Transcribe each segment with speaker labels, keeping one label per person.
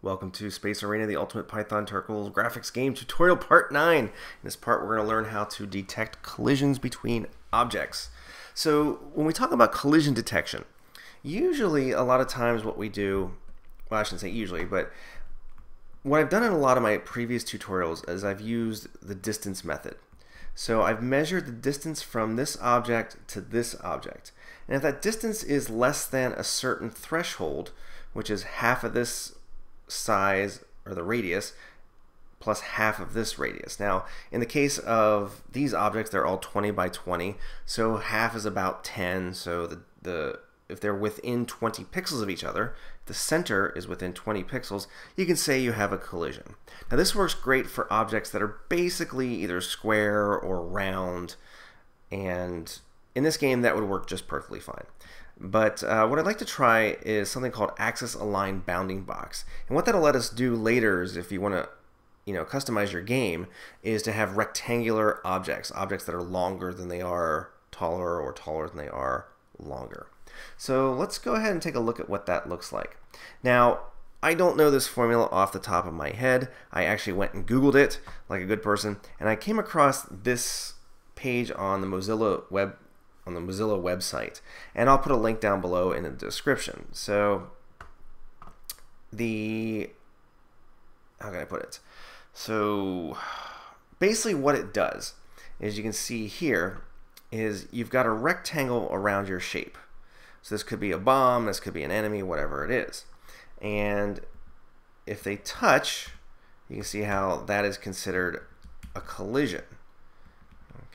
Speaker 1: Welcome to Space Arena, the Ultimate Python Turtle Graphics Game Tutorial Part 9. In this part, we're going to learn how to detect collisions between objects. So, when we talk about collision detection, usually a lot of times what we do, well, I shouldn't say usually, but what I've done in a lot of my previous tutorials is I've used the distance method. So I've measured the distance from this object to this object. And if that distance is less than a certain threshold, which is half of this size or the radius plus half of this radius. Now, in the case of these objects, they're all 20 by 20, so half is about 10. So the, the if they're within 20 pixels of each other, the center is within 20 pixels, you can say you have a collision. Now this works great for objects that are basically either square or round, and in this game that would work just perfectly fine. But uh, what I'd like to try is something called axis aligned bounding box. And what that'll let us do later is if you want to you know, customize your game is to have rectangular objects, objects that are longer than they are taller or taller than they are longer. So let's go ahead and take a look at what that looks like. Now, I don't know this formula off the top of my head. I actually went and Googled it like a good person, and I came across this page on the Mozilla web on the Mozilla website. And I'll put a link down below in the description. So the how can I put it? So basically what it does is you can see here is you've got a rectangle around your shape. So this could be a bomb, this could be an enemy, whatever it is. And if they touch, you can see how that is considered a collision.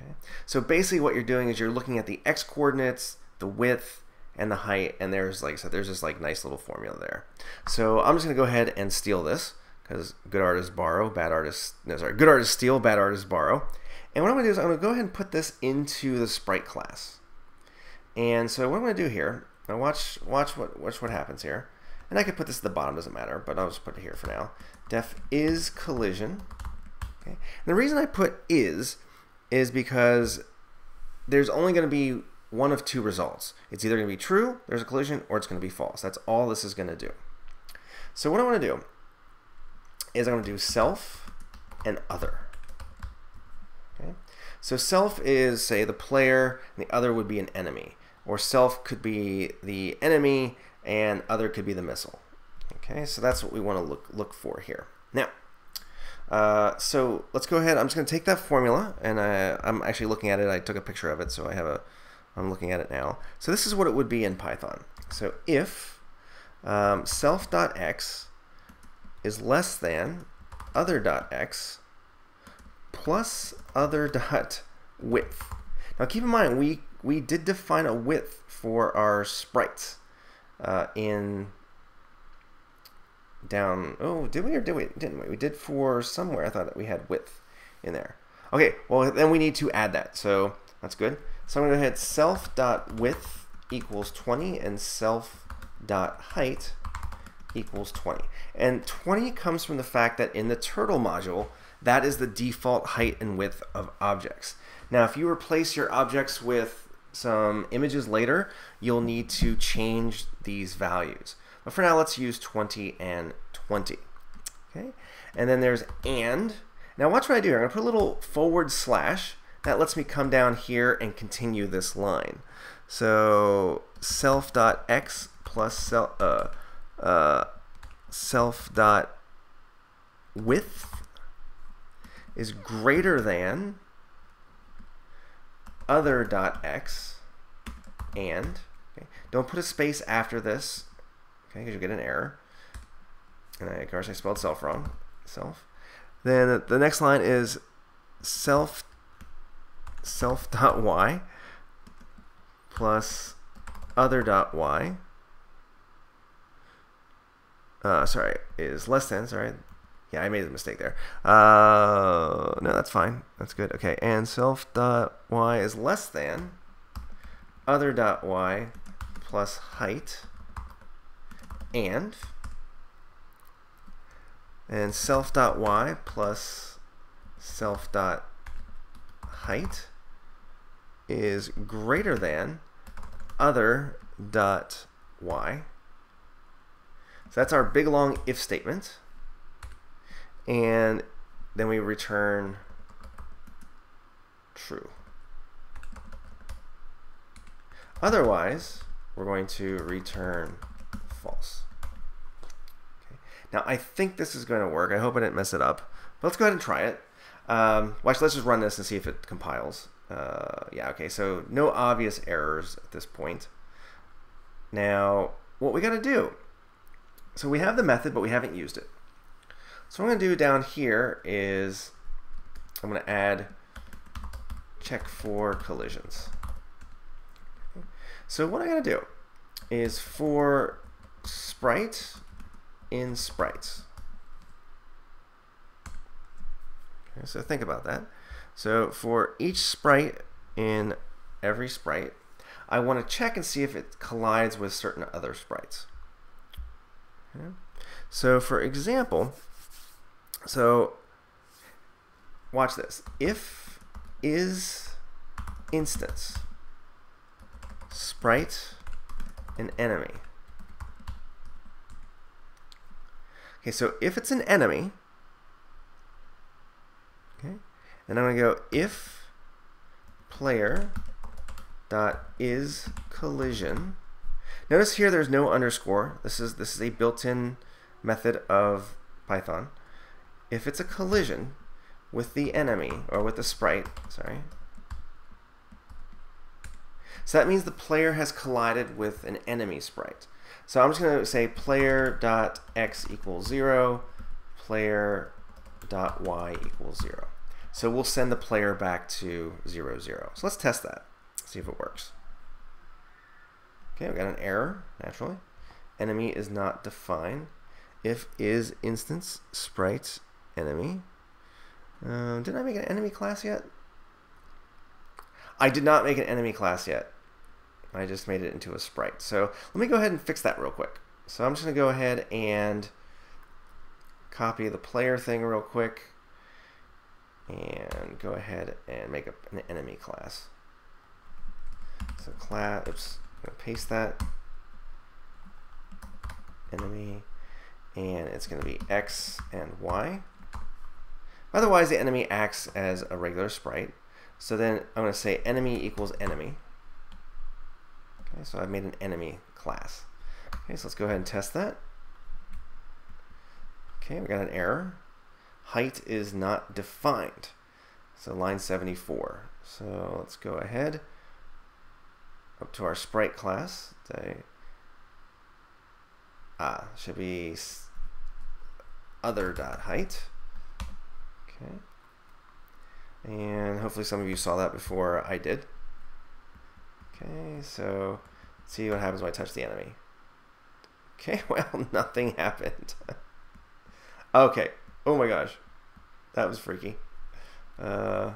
Speaker 1: Okay. So basically what you're doing is you're looking at the x coordinates, the width, and the height, and there's like so there's this like nice little formula there. So I'm just gonna go ahead and steal this because good artists borrow, bad artists no sorry, good artists steal, bad artists borrow. And what I'm gonna do is I'm gonna go ahead and put this into the sprite class. And so what I'm gonna do here, now watch watch what watch what happens here. And I could put this at the bottom, doesn't matter, but I'll just put it here for now. Def is collision. Okay. And the reason I put is is because there's only going to be one of two results. It's either going to be true, there's a collision, or it's going to be false. That's all this is going to do. So what I want to do is I'm going to do self and other. Okay? So self is, say, the player, and the other would be an enemy. Or self could be the enemy, and other could be the missile. Okay, so that's what we want to look, look for here. Now, uh, so let's go ahead. I'm just going to take that formula, and I, I'm actually looking at it. I took a picture of it, so I have a. I'm looking at it now. So this is what it would be in Python. So if um, self.x is less than other.x plus other.width. Now keep in mind we we did define a width for our sprites uh, in down. Oh, did we or did we? Didn't we? We did for somewhere. I thought that we had width in there. Okay, well then we need to add that. So that's good. So I'm going to hit self dot width equals 20 and self dot height equals 20. And 20 comes from the fact that in the turtle module, that is the default height and width of objects. Now, if you replace your objects with some images later, you'll need to change these values. But for now, let's use 20 and 20. Okay, and then there's and. Now watch what I do. here. I'm going to put a little forward slash. That lets me come down here and continue this line. So self.x plus self, uh, uh, self dot width is greater than other dot x and okay, don't put a space after this okay, because you get an error. And I, of course, I spelled self wrong. Self. Then the next line is self self dot y plus other dot y. Uh, sorry, is less than. Sorry, yeah, I made a mistake there. Uh, no, that's fine. That's good. Okay, and self dot y is less than other dot y plus height and and self dot y plus self dot height is greater than other dot y So that's our big long if statement. And then we return true. Otherwise, we're going to return. Now, I think this is going to work. I hope I didn't mess it up. But let's go ahead and try it. Um, actually, let's just run this and see if it compiles. Uh, yeah, okay, so no obvious errors at this point. Now, what we got to do, so we have the method, but we haven't used it. So what I'm going to do down here is I'm going to add check for collisions. So what I got to do is for sprite in sprites. Okay, so think about that. So for each sprite in every sprite, I want to check and see if it collides with certain other sprites. Okay. So for example, so watch this. If is instance sprite an enemy. Okay, so if it's an enemy, okay, then I'm going to go if player dot is collision. Notice here there's no underscore. This is this is a built-in method of Python. If it's a collision with the enemy or with the sprite, sorry. So that means the player has collided with an enemy sprite. So I'm just going to say player dot x equals 0, player dot y equals 0. So we'll send the player back to 0, 0. So let's test that see if it works. Okay, we got an error, naturally. Enemy is not defined. If is instance sprite enemy. Uh, did I make an enemy class yet? I did not make an enemy class yet. I just made it into a sprite. So let me go ahead and fix that real quick. So I'm just going to go ahead and copy the player thing real quick and go ahead and make an enemy class. So class, oops, I'm gonna paste that enemy, and it's gonna be X and Y. Otherwise, the enemy acts as a regular sprite. So then I'm gonna say enemy equals enemy. Okay, so I've made an enemy class. Okay, so let's go ahead and test that. Okay, we got an error. Height is not defined. So line 74. So let's go ahead up to our sprite class. They, ah, should be other dot height. Okay. And hopefully some of you saw that before I did. Okay, so let's see what happens when I touch the enemy. Okay, well, nothing happened. okay, oh my gosh, that was freaky. Uh,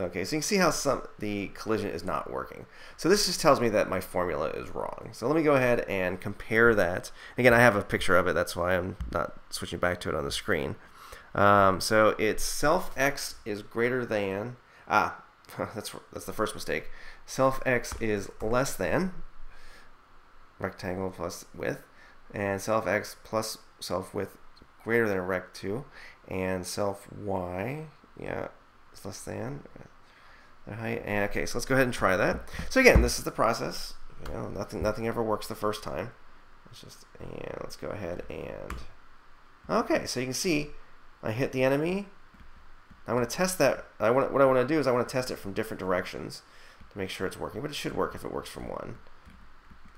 Speaker 1: Okay, so you can see how some the collision is not working. So this just tells me that my formula is wrong. So let me go ahead and compare that. Again, I have a picture of it. That's why I'm not switching back to it on the screen. Um, so it's self x is greater than, ah, that's, that's the first mistake. Self x is less than rectangle plus width, and self x plus self width greater than rect 2, and self y, yeah, is less than their height. And, okay, so let's go ahead and try that. So again, this is the process. You know, nothing nothing ever works the first time. Let's just and let's go ahead and okay. So you can see I hit the enemy. I'm going to test that. I want what I want to do is I want to test it from different directions to make sure it's working. But it should work if it works from one.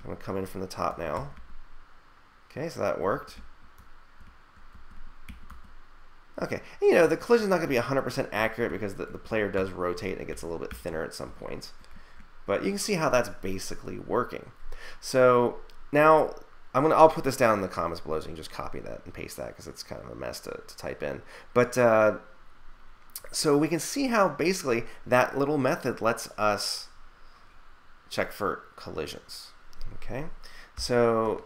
Speaker 1: I'm going to come in from the top now. Okay, so that worked. Okay, you know, the collision is not going to be 100% accurate because the, the player does rotate and it gets a little bit thinner at some points. But you can see how that's basically working. So now I'm gonna I'll put this down in the comments below so you can just copy that and paste that because it's kind of a mess to, to type in. But uh, so we can see how basically that little method lets us check for collisions. Okay, so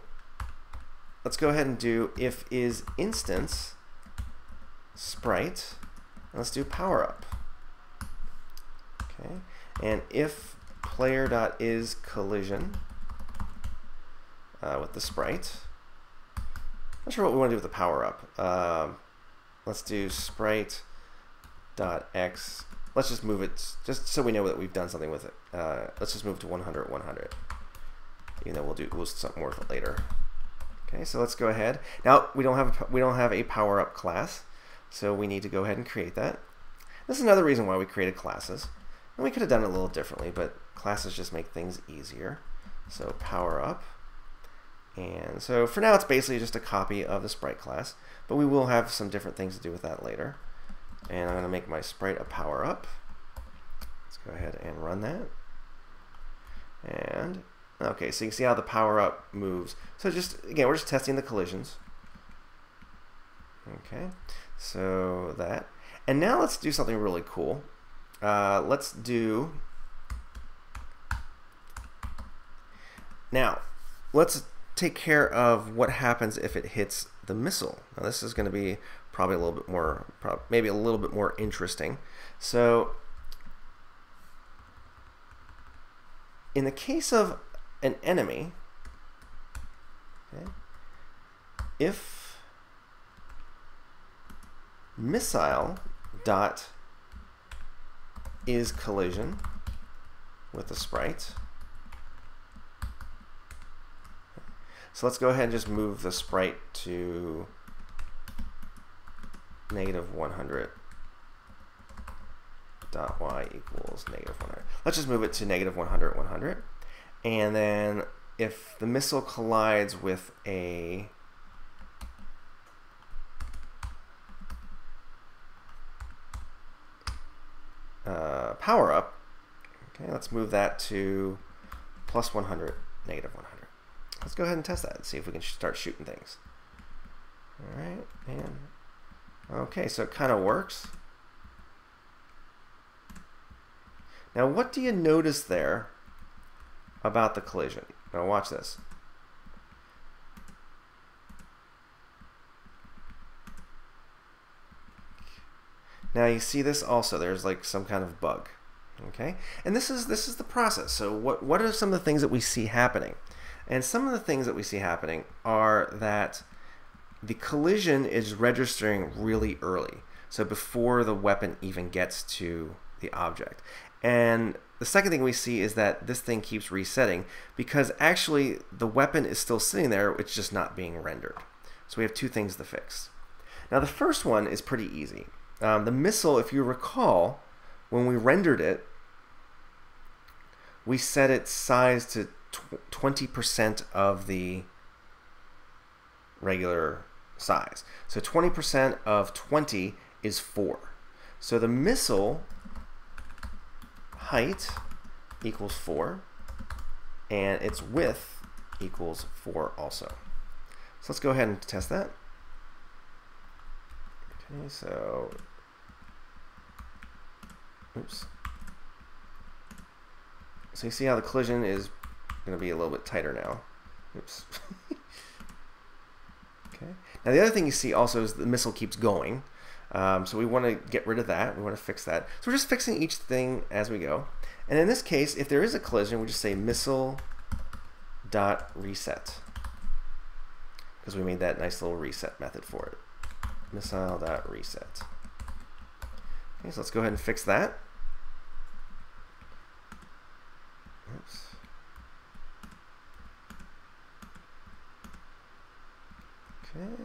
Speaker 1: let's go ahead and do if is instance sprite. Let's do power up. Okay, and if player dot is collision, uh, with the sprite. Not sure what we want to do with the power up. Um, let's do sprite dot x. Let's just move it just so we know that we've done something with it. Uh, let's just move to 100 100. You know, we'll do we'll something more with it later. Okay, so let's go ahead. Now we don't have a, we don't have a power up class, so we need to go ahead and create that. This is another reason why we created classes. And we could have done it a little differently, but classes just make things easier. So power up. And so for now, it's basically just a copy of the sprite class, but we will have some different things to do with that later. And I'm going to make my sprite a power up. Let's go ahead and run that. And okay, so you can see how the power up moves. So just again, we're just testing the collisions. Okay, so that. And now let's do something really cool. Uh, let's do. Now, let's take care of what happens if it hits the missile. Now, this is going to be probably a little bit more, maybe a little bit more interesting. So, in the case of an enemy, okay, if missile dot is collision with the sprite. So let's go ahead and just move the sprite to negative 100 dot y equals negative 100. Let's just move it to negative 100, 100. And then if the missile collides with a uh, power up, okay, let's move that to plus 100, negative 100. Let's go ahead and test that and see if we can start shooting things. All right, and okay, so it kind of works. Now, what do you notice there about the collision? Now, watch this. Now you see this also, there's like some kind of bug. Okay? And this is this is the process. So what what are some of the things that we see happening? And some of the things that we see happening are that the collision is registering really early. So before the weapon even gets to the object. And the second thing we see is that this thing keeps resetting because actually the weapon is still sitting there, it's just not being rendered. So we have two things to fix. Now the first one is pretty easy. Um, the missile, if you recall, when we rendered it, we set its size to 20% of the regular size. So 20% of 20 is 4. So the missile height equals 4, and its width equals 4 also. So let's go ahead and test that. Okay, so Oops. So you see how the collision is going to be a little bit tighter now. Oops. okay. Now the other thing you see also is the missile keeps going. Um, so we want to get rid of that. We want to fix that. So we're just fixing each thing as we go. And in this case, if there is a collision, we just say missile dot reset because we made that nice little reset method for it. Missile dot reset. Okay, so let's go ahead and fix that. Oops. Okay.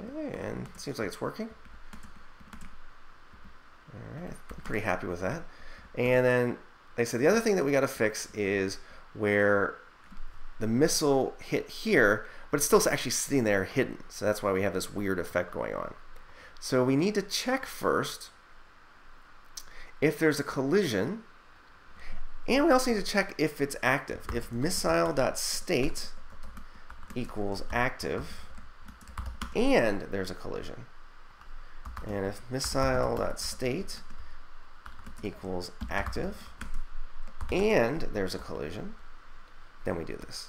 Speaker 1: Okay, and seems like it's working. Alright, I'm pretty happy with that. And then, I said, the other thing that we got to fix is where the missile hit here, but it's still actually sitting there hidden. So that's why we have this weird effect going on. So we need to check first if there's a collision, and we also need to check if it's active. If missile.state equals active, and there's a collision. And if missile.state equals active, and there's a collision, then we do this.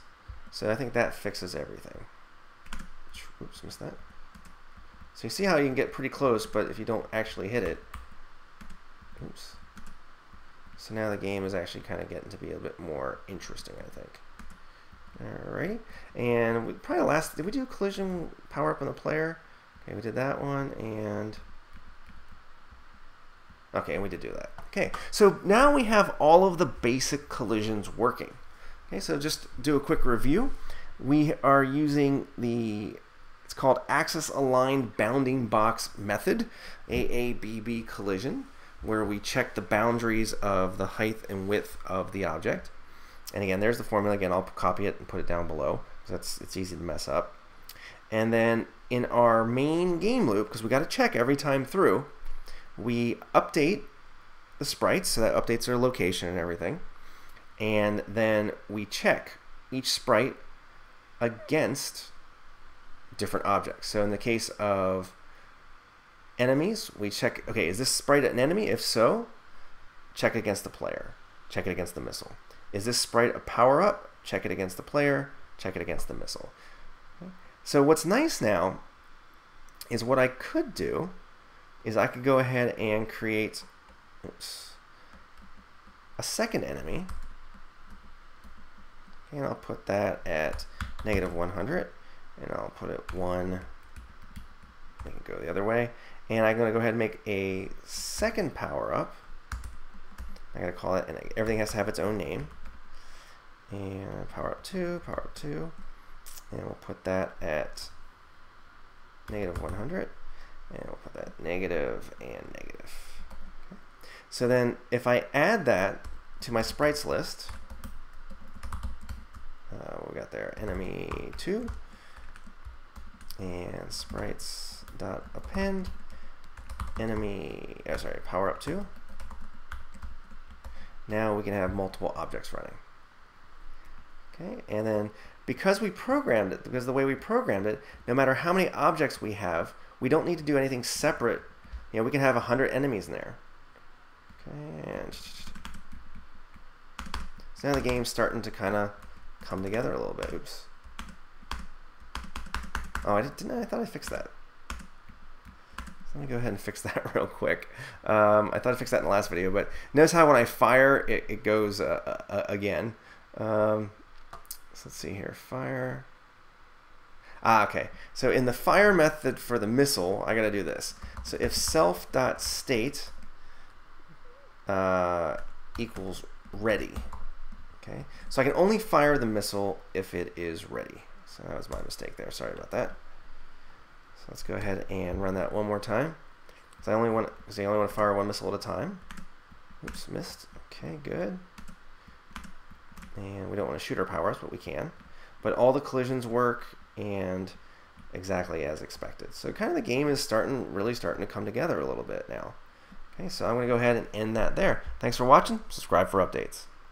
Speaker 1: So I think that fixes everything. Oops, missed that. So you see how you can get pretty close, but if you don't actually hit it, oops. So now the game is actually kind of getting to be a bit more interesting, I think. Alrighty. And we probably last, did we do collision power up on the player? Okay, we did that one, and... Okay, and we did do that. Okay, so now we have all of the basic collisions working. Okay, so just do a quick review. We are using the, it's called Axis Aligned Bounding Box Method, AABB collision, where we check the boundaries of the height and width of the object. And again, there's the formula. Again, I'll copy it and put it down below that's it's easy to mess up. And then in our main game loop, because we got to check every time through, we update the sprites, so that updates their location and everything. And then we check each sprite against different objects. So in the case of enemies, we check, okay, is this sprite an enemy? If so, check against the player. Check it against the missile. Is this sprite a power-up? Check it against the player. Check it against the missile. Okay. So what's nice now is what I could do is I could go ahead and create oops, a second enemy. And I'll put that at negative 100. And I'll put it 1. Make it go the other way. And I'm going to go ahead and make a second power up. I'm going to call it, and everything has to have its own name. And power up 2, power up 2. And we'll put that at negative 100. And we'll put that negative and negative. So then if I add that to my sprites list, uh, we got there enemy 2 and sprites dot append enemy oh, sorry power up 2 now we can have multiple objects running. Okay and then because we programmed it because the way we programmed it no matter how many objects we have we don't need to do anything separate. You know we can have 100 enemies in there. Okay and so now the game's starting to kind of come together a little bit. Oops. Oh, I didn't. I thought I fixed that. Let me go ahead and fix that real quick. Um, I thought I fixed that in the last video, but notice how when I fire, it, it goes uh, uh, uh again. Um, so let's see here. Fire. Ah, okay. So in the fire method for the missile, I got to do this. So if self.state uh, equals ready, okay. So I can only fire the missile if it is ready. So that was my mistake there. Sorry about that. So let's go ahead and run that one more time. Because I only want because I only want to fire one missile at a time. Oops, missed. Okay, good. And we don't want to shoot our powers, but we can. But all the collisions work and exactly as expected. So kind of the game is starting, really starting to come together a little bit now. Okay, so I'm going to go ahead and end that there. Thanks for watching. Subscribe for updates.